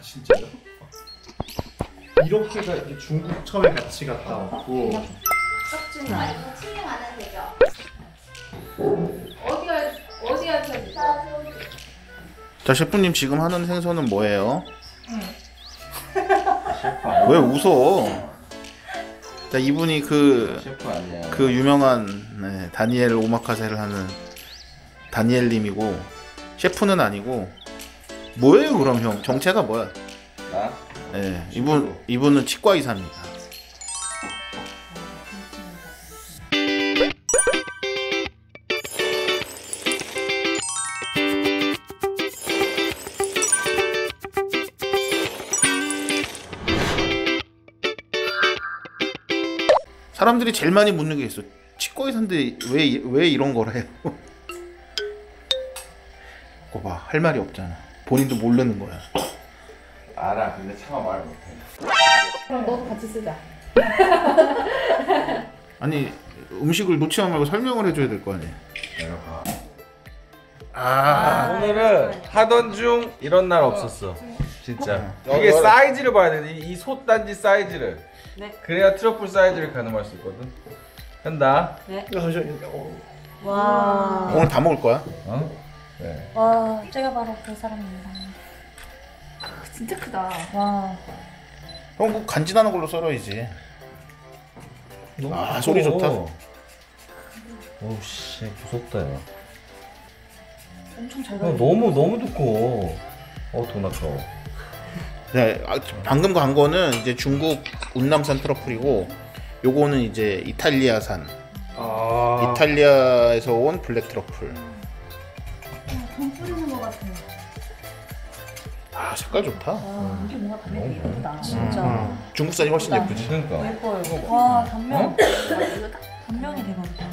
아 진짜요? 이렇게가 이제 중국 처음에 같이 갔다 왔고 썩지는. 뭐 칠링 안 해도 되죠? 어디가 어디가 펴지? 자 셰프님 지금 하는 생선은 뭐예요? 셰프 아니야? 왜 웃어? 자 이분이 그 셰프 아니야. 그 유명한 네, 다니엘 오마카세를 하는 다니엘님이고 셰프는 아니고 뭐예요 그럼 형 정체가 뭐야? 나? 네, 이분 이분은 치과 의사입니다. 사람들이 제일 많이 묻는 게 있어. 치과 의사인데 왜 왜 이런 걸 해요? 그거 봐, 할 말이 없잖아. 본인도 모르는 거야. 알아. 근데 차마 말 못해. 그럼 너도 같이 쓰자. 아니 음식을 놓치지 말고 설명을 해줘야 될 거 아니에요. 내가. 아, 오늘은 하던 중 이런 날 없었어. 진짜. 어, 이게 어. 사이즈를 봐야 돼. 이, 이 솥단지 사이즈를. 네. 그래야 트러플 사이즈를 가늠할 수 있거든. 한다. 와. 오늘 다 먹을 거야? 어? 네. 와, 제가 바로 그 사람입니다. 진짜 크다. 와, 형, 뭐 간지나는 걸로 썰어야지. 아, 소리 좋다. 오씨 무섭다 야. 엄청 잘 야, 걸려. 너무 너무 두꺼워. 어 돈 아까워. 네, 아, 방금 간 거는 이제 중국 운남산 트러플이고, 요거는 이제 이탈리아산, 아 이탈리아에서 온 블랙 트러플. 돈 뿌리는 것 같아. 아, 색깔 좋다. 와, 이게 뭔가 담배 되게 너무 예쁘다. 진짜. 음, 중국산이 훨씬 예쁘지. 그러니까. 예뻐요. 와, 단면. 단면이 대박이다.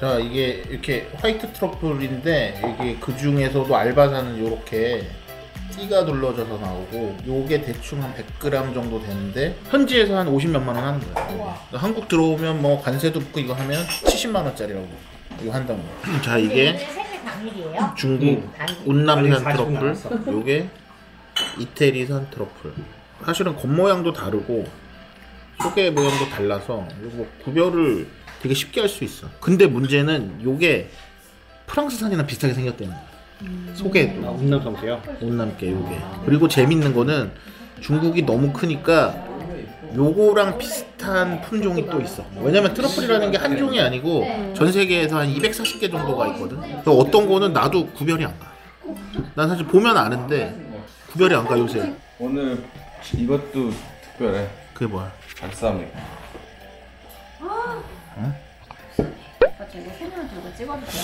자, 이게 이렇게 화이트 트러플인데, 이게 그 중에서도 알바산은 요렇게 띠가 둘러져서 나오고, 요게 대충 한 100g 정도 되는데, 현지에서 한 50몇만 원 하는 거야. 우와. 한국 들어오면 뭐 관세도 붙고 이거 하면 70만 원짜리라고 이거 한다고. 자 이게 생일 당일이에요? 중국 아니, 운남산 40분 트러플. 남았어. 요게 이태리산 트러플. 사실은 겉모양도 다르고 속의 모양도 달라서 이거 뭐 구별을 되게 쉽게 할 수 있어. 근데 문제는 요게 프랑스산이랑 비슷하게 생겼다는 거야. 아, 속에도 운남 상태요? 못 남게 요게. 그리고 재밌는 거는 중국이 너무 크니까 요거랑 비슷 한 품종이 또 있어. 왜냐면 트러플이라는 게 한 종이 아니고 전 세계에서 한 240개 정도가 있거든. 그래서 어떤 거는 나도 구별이 안 가. 난 사실 보면 아는데 구별이 안 가 요새. 오늘 이것도 특별해. 그게 뭐야? 오빠 찍어도 돼요?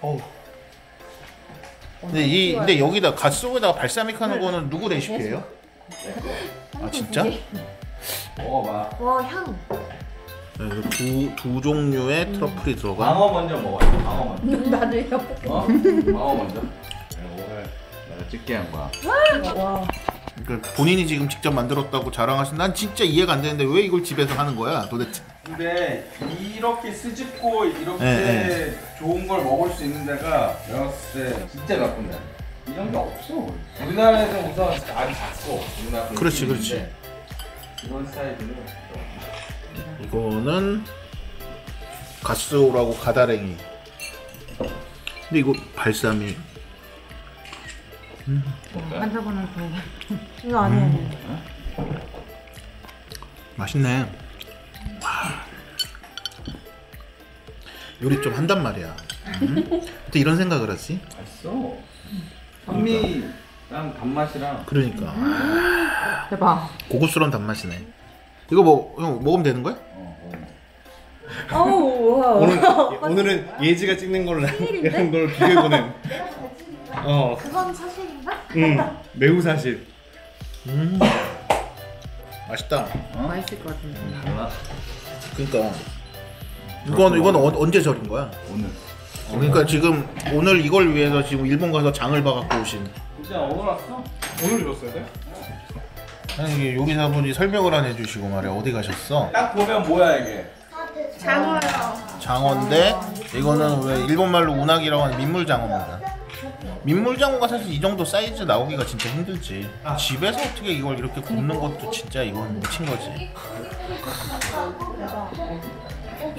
어우. 근데 이 근데 여기다 갓 속에다가 발사믹 하는 거는 누구 레시피예요? 아 진짜? 네, 먹어봐. 와, 향. 이거 두, 두 종류의 트러플이 들어가. 방어 먼저 먹어야 돼. 방어 먼저. 나를 옆에. 어? 방어 먼저. 내가 오늘 내가 찍게 한 거야. 와. 그러니까 본인이 지금 직접 만들었다고 자랑하신 난 진짜 이해가 안 되는데 왜 이걸 집에서 하는 거야 도대체? 근데 이렇게 스집고 이렇게 네, 좋은 걸 먹을 수 있는 데가 내가 봤을 때 진짜 나쁜 데. 이런 게 없어. 우리나라에서 우선 아주 작고 우리나라 그런 그렇지, 스타일들은 없어. 이거는 가스오라고 가다랭이. 근데 이거 발사믹. 만져보는 그. 이거 아니에요. 맛있네. 와. 요리 좀 한단 말이야. 음? 근데 이런 생각을 하지? 맛있어. 현미랑 단맛이랑 그러니까 아, 대박. 고급스러운 단맛이네. 이거 뭐 형 먹으면 되는 거야? 어, 어. 어우, 와. 오늘 오늘은 예지가 찍는 걸로 이런 걸 비교해보는 어, 그건 사실인가? 음, 매우 사실 음. 맛있다. 맛있을 것 같은데. 달라. 그러니까 이건 이건 어, 언제 절인 거야? 오늘. 그러니까 지금 오늘 이걸 위해서 지금 일본 가서 장을 봐갖고 오신 진짜 오늘 왔어? 오늘 줬어야 돼? 아니 이게 요리사분이 설명을 안 해주시고 말이야 어디 가셨어? 딱 보면 뭐야 이게? 장어요. 장어인데 이거는 왜 일본 말로 운학이라고 하는 민물 장어입니다. 민물장어가 사실 이 정도 사이즈 나오기가 진짜 힘들지. 집에서 어떻게 이걸 이렇게 굽는 것도 진짜 이건 미친 거지.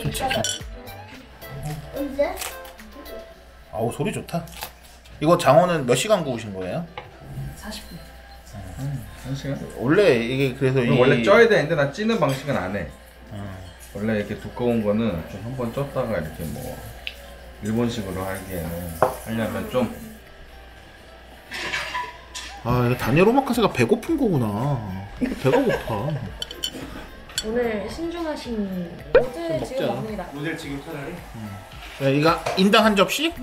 진짜. 언제? 아우 소리 좋다. 이거 장어는 몇 시간 구우신 거예요? 40분. 한 시간? 원래 이게 그래서 이 원래 쪄야 되는데 나 찌는 방식은 안 해. 원래 이렇게 두꺼운 거는 좀 한 번 쪘다가 이렇게 뭐 일본식으로 하기에는 하려면 좀 아 이거 다니엘 오마카세가 배고픈 거구나. 배가 고파. 오늘 신중하신 어제 먹자. 지금 먹습니다. 모델 지금 차라리. 야, 이거 인당 한 접시?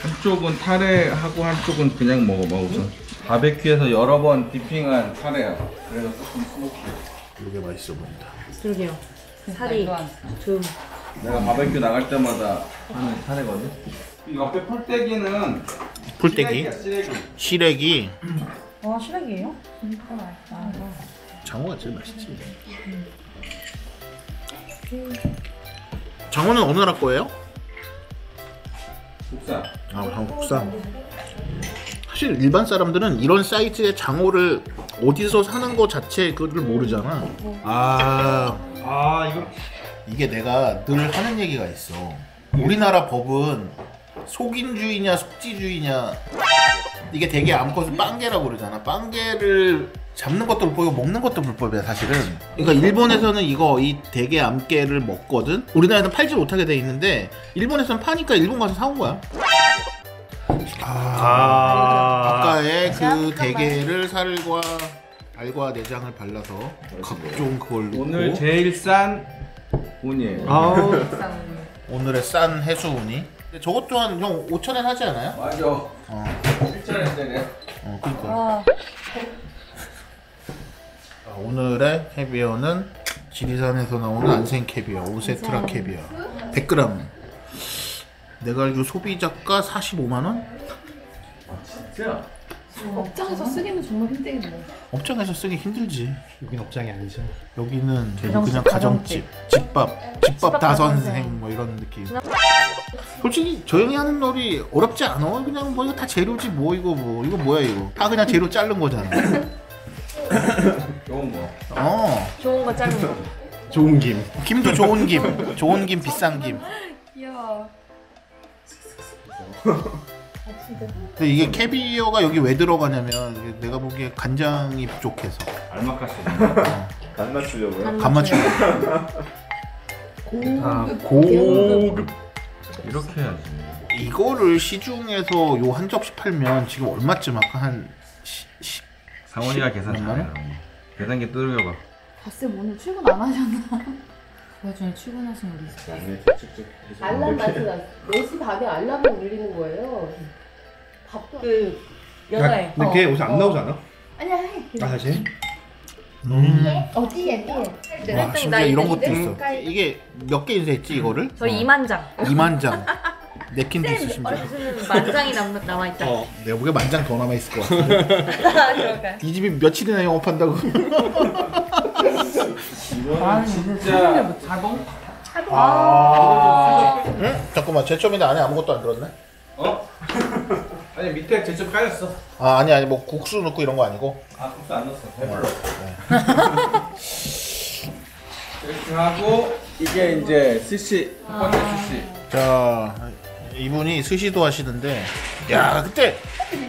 한쪽은 타레하고 한쪽은 그냥 먹어봐 우선. 바베큐에서 여러 번 디핑한 타레야. 그래서 조금 스모키. 이게 맛있어 보인다. 그러게요. 살이 좀 내가 바베큐 나갈 때마다 하는 타레거든. 이 옆에 풀떼기는 풀떼기, 시래기야, 시래기. 시래기, 와 시래기예요? 장어가 제일 맛있지. 장어는 어느 나라 거예요? 국산. 아, 한국산. 사실 일반 사람들은 이런 사이즈의 장어를 어디서 사는 거 자체 그걸 모르잖아. 아, 아 이거 이게 내가 늘 하는 얘기가 있어. 우리나라 법은 속인주의냐 속지주의냐 이게 되게 암컷은 빵개라고 그러잖아. 빵개를 잡는 것도 불법이고 먹는 것도 불법이야 사실은. 그러니까 일본에서는 이거 이 대게 암개를 먹거든. 우리나라에서는 팔지 못하게 돼 있는데 일본에서는 파니까 일본 가서 사온 거야. 아 아까의 그 대게를 살과 알과 내장을 발라서 각종 그걸 넣고 오늘 제일 싼 우니에요. 아우 오늘의 싼 해수 우니. 근데 저것 또한 형 5천 엔 하지 않아요? 맞아. 어, 7천원짜리. 어 그러니까. 와 자, 오늘의 캐비어는 지리산에서 나오는 안생 캐비어, 오세트라 캐비어 100g. 내가 알기로 소비자가 45만 원? 진짜? 업장에서 쓰기는 정말 힘들겠네. 업장에서 쓰기 힘들지. 여긴 업장이 아니죠. 여기는 그냥 가정집, 가정집, 집밥, 집밥 집밥 다선생 다선생. 뭐 이런 느낌. 솔직히 조용히 하는 놀이 어렵지 않아. 그냥 뭐 이거 다 재료지 뭐 이거 뭐 이거 뭐야 이거 다 그냥 재료 자른 거잖아. 좋은 거. 어 좋은 거 자른 거. 좋은 김. 김도 좋은 김, 좋은 김 비싼 김. 귀여워. 근데 이게 캐비어가 여기 왜 들어가냐면 내가 보기에 간장이 부족해서 알마카스. 간 맞추려고요? 간 맞추고 아 고급. 이렇게 해야지. 이거를 시중에서 요 한 접시 팔면 지금 얼마쯤 아까 한 시, 시, 상원이가 계산 얼마나? 잘해. 계산기 두들겨봐. 바쌤 오늘 출근 안 하셨나? 그 와중에 출근하신 우리 진짜. 알람 맞춰 4시 반에 알람을 울리는 거예요. 밥도 그 여자애. 근데 걔 옷이 안 나오지 않아? 아니야 해. 아 사실? 음. 어 띠에 띠에. 와나 이런 것도. 있어 이게 몇 개 인쇄했지 이거를? 저 2만 장. 2만 장 냅킨도 있어 심지어 무슨 만 장이 남, 남아있다. 어. 내가 보기에 만장 더 남아있을 것 같아 그럴까요? 이 집이 며칠이나 영업한다고 이거는 진짜 응? 잠깐만 제점인데 안에 아무것도 안 들었네? 어? 아니 밑에 제첩 깔렸어. 아 아니 아니 뭐 국수 넣고 이런 거 아니고 아 국수 안 넣었어. 배불러. 이렇게 하고 이게 이제 스시 첫 번째 스시. 자 이분이 스시도 하시는데 야 그때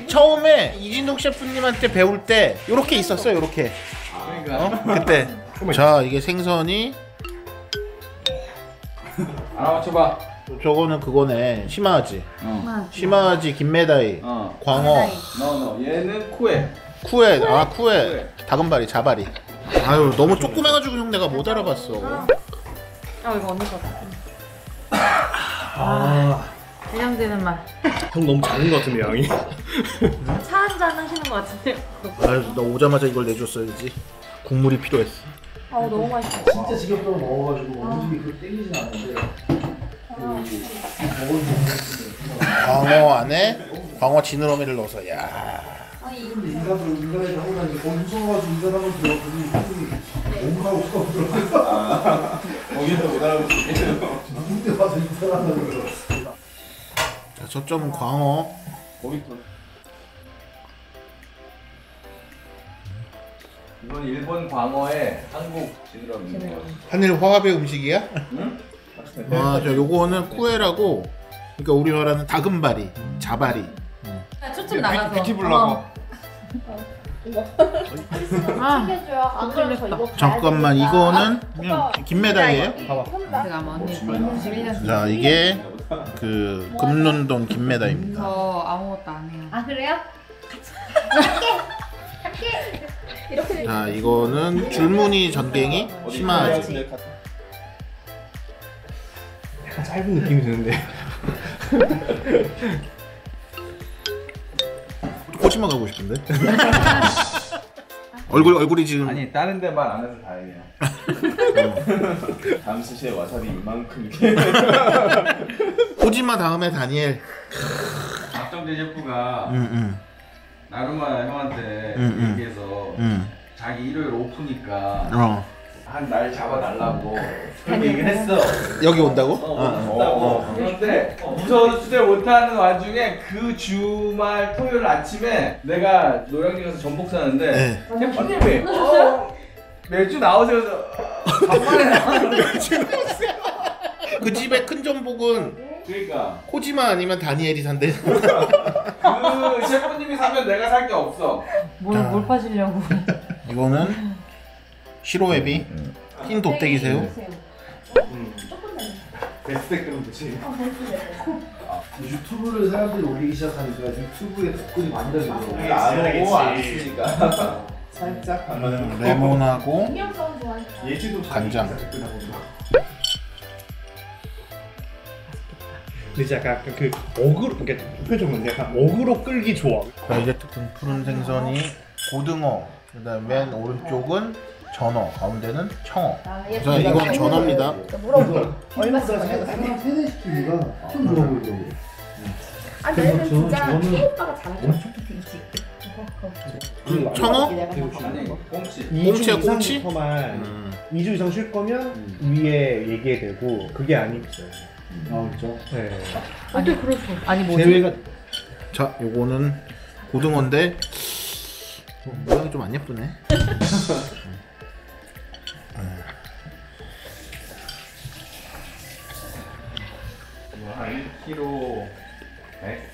처음에 이진동 셰프님한테 배울 때 요렇게 있었어요 요렇게 그러니까 어? 그때 자 이게 생선이 맞춰봐. 저거는 그거네 시마아지 어. 시마아지 김메다이 어. 광어 너너 얘는 쿠에. 쿠에 아 쿠에. 다금바리 자바리 아유 너무 조그매가지고 형 내가 못 알아봤어 아 이거 언니 거. 아. 대장되는 말. 형 너무 작은 것 같은데 양이. 차 한 잔 하시는 것 같은데요? 아유 나 오자마자 이걸 내줬어야지 국물이 필요했어 아 너무 맛있어. 진짜 지겹다고 먹어가지고 음식이 그렇게 땡기진 않는데 광어 안에 광어 지느러미를 넣어서 야 근데 인간으로 인간을 하고 나니 거기 무서워가지고 인간 한번 들어보니 사람이 오물하고 싶어 거기서 못 알아보지. 누군데 와서 인간 한다고 그러 자, 저점은 광어 고기토. 이건 일본 광어에 한국 지느러미 있는 거. 하늘 화합의 음식이야? 응? 아, 저 요거는 쿠에라고 그러니까 우리 말하는 다금바리, 자바리. 초점 나가서. 뷰티 블로거. 아, 챙겨줘요. 안 그러면 저 이거 잠깐만 이거는 그냥 김메달이에요? 제가 뭐 언니 21년 자 이게 그 금론동 김메달입니다. 저 아무것도 안 해요. 아 그래요? 자 이거는 줄무늬 전갱이 심하지. 약간 짧은 느낌이 드는데. 꼬치마 가고 싶은데. 얼굴 얼굴이 지금 아니 다른 데만 안 해서 다행이야. 다음 스시에 와사비 이만큼 이렇게. 꼬지마 다음에 다니엘. 박정재 셰프가 응 응 나루마 형한테 응, 응. 얘기해서 응. 자기 일요일 오프니까 어 한 날 잡아달라고 그렇게 얘기를 했어. 여기 온다고? 어, 그런데 무서워서 못하는 와중에 그 주말 토요일 아침에 내가 노량진 가서 전복 사는데 네. 셰프님이 어, 매주 나오세요. 그래서 간만에 나왔는데 그 집의 큰 전복은 그러니까 코지마 아니면 다니엘이 산대. 그 셰프님이 사면 내가 살 게 없어. 뭘, 뭘 파시려고. 이거는 시로에비, 흰 도떼기 새우. 베스트 댓글은 뭐지? 유튜브를 사람들이 올리기 시작하니까 유튜브에 댓글이 이게 거. 안 쓰니까 살짝. 레몬하고 좋아하니까. 예지도 간장. 근데 약간 그 어그로 그러니까 표정은 약간 어그로 끌기 좋아. 자 이제 등 푸른 생선이 고등어. 그다음 맨 오른쪽은 전어, 가운데는 청어. 아, 자 이건 전어입니다. 물어볼게. 얼마 쓰는 한 세네 시키기가 좀 물어보려고. 아, 나는 진짜 저는- K오빠가 잘하는 거그 청어? 아니 꽁치. 2주 꽁치야, 꽁치? 이상부터만 음. 2주 이상 쉴 거면 위에 얘기해 되고 그게 아니면 아 진짜? 네. 어떻게 그럴 수 아니 뭐지? 제외가 자 요거는 고등어인데 어, 모양이 좀 안 예쁘네. 한 1kg 100?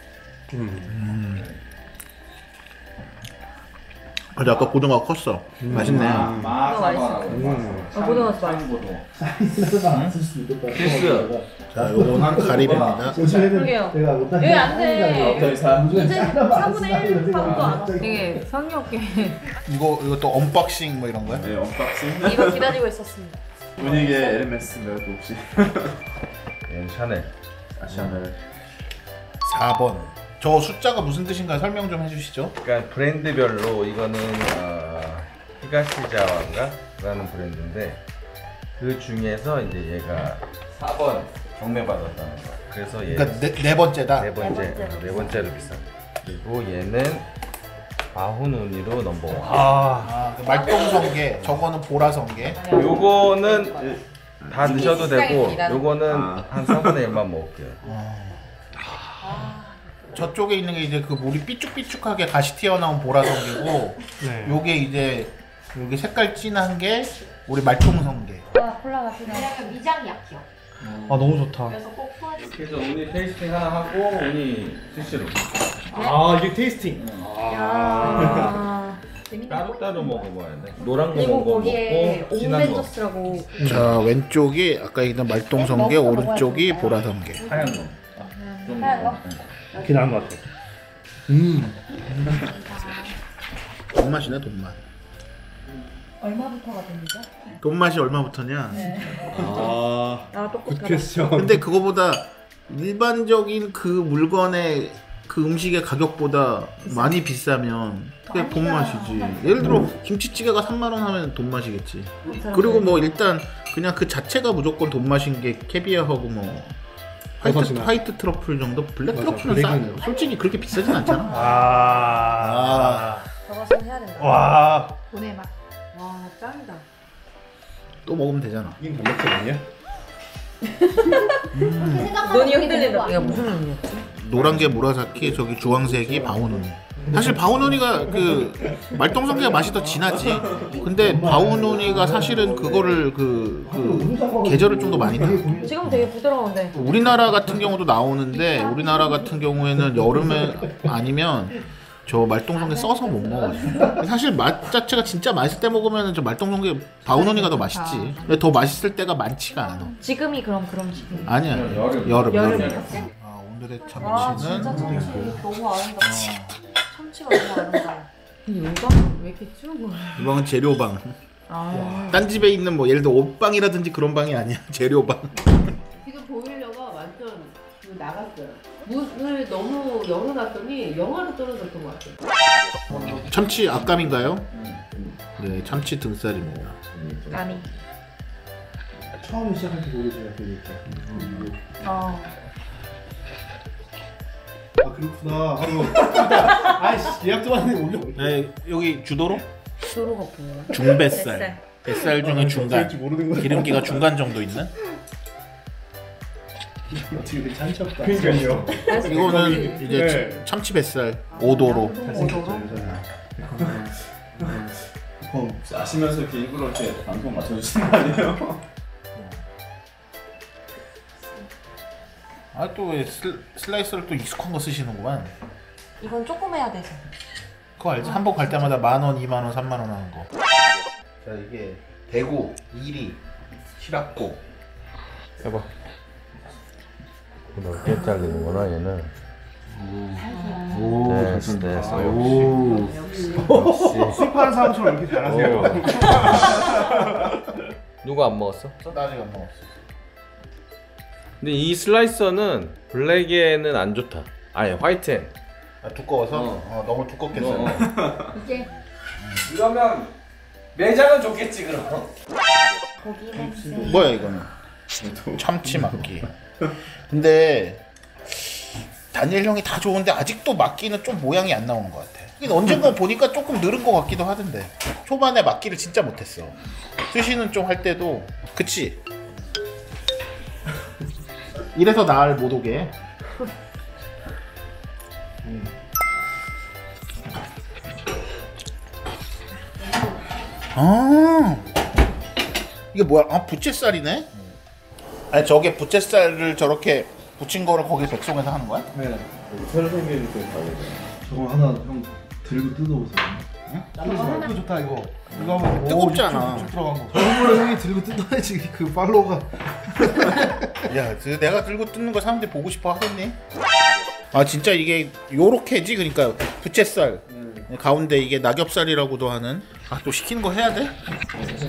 근데 아까 고등어가 컸어. 맛있네. 마, 마사바라고. 음. 아, 고등어 맛있어. 고등어. 사이즈가 안쓸 수도 있겠다. 필수. 자 요거는 가리비입니다. 그러게요. 못한 여기 안 돼. 이제 잘라봐. 4분의 1 하고도 안 되게 성의 없게 이거 이거 또 언박싱 뭐 이런 거야? 네 언박싱 이거 기다리고 있었습니다. 분위기에 에르메스 매도 혹시 얘는 샤넬. 아시아는 4번. 저 숫자가 무슨 뜻인가 설명 좀 해주시죠. 그러니까 브랜드별로 이거는 어, 히가시자와인가? 라는 브랜드인데 그 중에서 이제 얘가 4번 경매 받았다는 거야. 그래서 얘 그러니까 네, 네 번째다. 네 번째, 어, 네 번째로 비싼. 그리고 얘는 바후누니로 넘버 원. 아, 그 말똥성게, 저거는 보라성게. 요거는 다 드셔도 되고 요거는 아. 한 4분의 1만 먹을게요. 저쪽에 있는 게 이제 그 물이 삐쭉삐쭉하게 가시 튀어나온 보라성게고, 네. 요게 이제 요게 색깔 진한 게 우리 말똥성게. 아 콜라가 필요해. 왜냐면 위장이 약해요. 아 너무 좋다 그래서 꼭 소화시. 이렇게 해서 우니 tasting 하나 하고 우니 스시로 아 이게 tasting 아 따로따로 먹어봐야 돼. 노란 거 그리고 먹어 거기에 먹고 진한 거 오벤져스라고 자, 왼쪽이 아까 있는 말똥성게, 오른쪽이 보라성게. 하얀 거. 좀 거? 그게 나은 것 같아 음 돈맛이네, 돈맛. 얼마부터가 됩니까? 돈맛이 얼마부터냐? 아, 아 똑같아. 퀘스천 근데 그거보다 일반적인 그 물건의 그 음식의 가격보다 많이 비싸면 그게 돈맛이지. 예를 들어 김치찌개가 3만 원 하면 돈맛이겠지. 그리고 뭐 일단 그냥 그 자체가 무조건 돈맛인 게 캐비어하고 뭐 white. white truffle 정도 black 맞아, truffle은 싸. black은. 솔직히 그렇게 비싸진 않잖아. 아, 저것은 해야 된다. 와 돈의 맛. 와 짱이다. 또 먹으면 되잖아. 이게 단백질 아니야? 눈이 그게 되는 흔들린다. 아니에요? 무슨 의미였지? 노란 게 무라사키, 저기 주황색이 바훈우니. 사실 바훈우니가 그 말똥성게가 맛이 더 진하지. 근데 바오누니가 사실은 그거를 그, 그 계절을 좀 더 많이 나. 지금 되게 부드러운데. 우리나라 같은 경우도 나오는데 우리나라 같은 경우에는 여름에 아니면 저 말똥성게 써서 못 먹어요. 사실 맛 자체가 진짜 맛있을 때 먹으면 저 말똥성게 바우노니가 더 맛있지. 근데 더 맛있을 때가 많지가 않아. 지금이 그럼 그럼 지금. 아니야. 여름. 여름. 여름. 여름. 아, 오늘의 와 진짜 참치는 참치 너무 아름답다. 참치가 너무 아름다워. 근데 요방은 왜 이렇게 추운 거야? 이방은 재료방. 아. 딴 집에 있는 뭐 예를 들어 옷방이라든지 그런 방이 아니야. 재료방. 지금 보일러가 완전 그 나갔어요. 물을 너무 열어놨더니 영하로 떨어졌던 것 같아요. 참치 앞감인가요? 네, 참치 등살입니다. 까미. 처음 시작할 때 고개 제가 되게 이렇게. 어. 아 그렇구나 하고 아이씨 예약도 안 했는데 올려 네, 여기 주도로 도로가 보여요. 중뱃살. 뱃살 중에 중간. 될지 모르는 거야 기름기가 중간 정도 있는? 어떻게 괜찮지 없다 그러니까요 이거는 이제 네. 참치 뱃살 5도로. 아시면서 이렇게 일부러 이렇게 방송 맞춰주시는 거 아니에요? 아또왜 슬라이서를 또 익숙한 거 쓰시는구만. 이건 조금 해야 돼서. 그거 알지? 한번 갈 때마다 만 원, 이만 원, 삼만 원 하는 거. 자 이게 대구, 이리, 시락고. 해봐. 넓게 잘리는구나 얘는. 오, 됐어 됐어. 오. 수입하는 사람처럼 이렇게 잘하세요 누가 안 먹었어? 나 아직 안 먹었어. 근데 이 슬라이서는 블랙에는 안 좋다. 아예 화이트엔. 아, 두꺼워서? 어. 어, 너무 두껍게 써. 이제 이러면 매장은 좋겠지 그럼. 고기 냄새. 뭐야 이거는? 참치 막기. 근데 다니엘 형이 다 좋은데 아직도 막기는 좀 모양이 안 나오는 것 같아. 이게 언젠가 보니까 조금 늘은 것 같기도 하던데. 초반에 막기를 진짜 못했어. 수시는 좀 할 때도 그치? 이래서 날 못 오게. 음. 아 이게 뭐야? 아 부채살이네? 아니 저게 부채살을 저렇게 붙인 거를 거기 백송에서 하는 거야? 네 새로 생긴 그 저거 하나 형 들고 뜯어보세요 이거 좋다 이거. 이거 한번. 쭉, 쭉 들어간 거. 저거를 형이 들고 뜯어야지 그 팔로우가. 야, 그 내가 들고 뜯는 거 사람들이 보고 싶어 하겠니? 아 진짜 이게 요렇게지? 그러니까 부채살. 가운데 이게 낙엽살이라고도 하는. 아 또 시키는 거 해야 돼?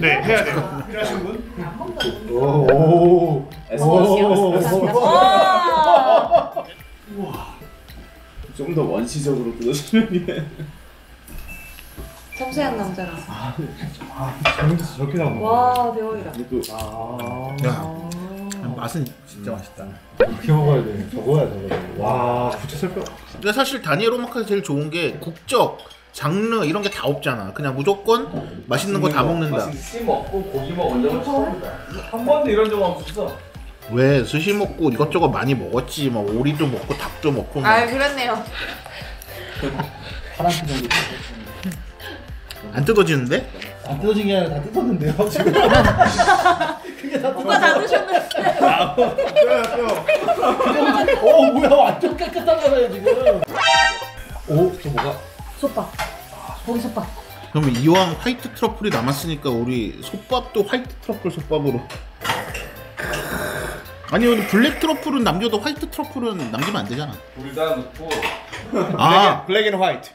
네 해야 돼요 필요하신 분? 오오 좀더 원시적으로 뜯어주는 게. 섬세한 남자라서. 아 잘못해서 저렇게 나온 거와 대박이다. 아. 야 맛은 진짜 맛있다. 어떻게 먹어야 돼. 저거야 저거 와 부채 살뼈 근데 사실 다니엘 오마카세 제일 좋은 게 국적 장르 이런 게 다 없잖아. 그냥 무조건 맛있는 거 다 먹는다. 스시 먹고 고기 처음이다. 한 번도 이런 적 없었어. 왜? 스시 먹고 이것저것 많이 먹었지. 뭐 오리도 먹고 닭도 먹고 뭐. 아 그렇네요. 파란색 정도 안 뜯어지는데? 안 뜯어진 게 아니라 다 뜯었는데요 지금 그게 다 오빠 다 드셨는데. 어 뭐야 완전 깨끗한 거잖아요 지금 오저 뭐가 솥밥. 고기 솥밥. 그러면 이왕 white truffle이 남았으니까 우리 솥밥도 white truffle 솥밥으로 아니 우리 black truffle은 남겨도 white truffle은 남기면 안 되잖아 둘 다 넣고 아 black and white.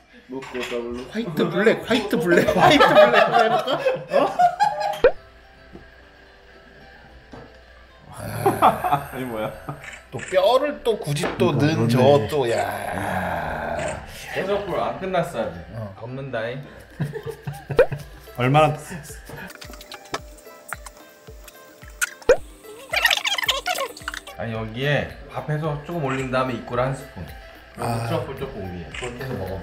white black white black white black 한번 해볼까? 어? 아니 뭐야? 또 뼈를 또 굳이 또 넣은 저 또야 해적불 안 끝났어야 돼. 없는다잉. 얼마나 아니 여기에 밥해서 조금 올린 다음에 이꿀 한 스푼. 그리고 트러플 조금 위에. 그렇게 해서 먹어봐.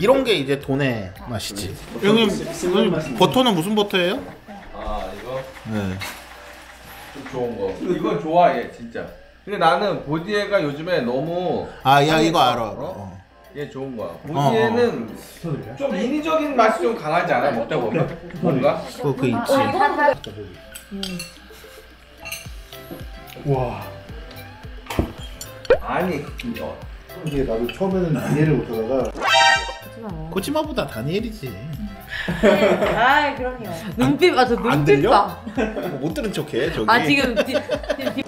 이런 게 이제 돈의 맛이지 형님 형님, 버터는 무슨 버터예요? 아 이거 네. 좀 좋은 거. 이건 좋아해 진짜. 근데 나는 보디에가 요즘에 너무 아 야 이거 알아. 어? 어. 얘 좋은 거야. 보디에는 좀 인위적인 맛이 좀 강하지 않아? 먹다 보면 뭔가? 그거 그 있지. 와. 아니 어, 이게 나도 처음에는 이해를 못하다가 코치마보다 다니엘이지. 아 그럼요. 눈빛 아저 안 눈빛 들려? 봐. 못 들은 척해 저기. 아 지금 디, 디,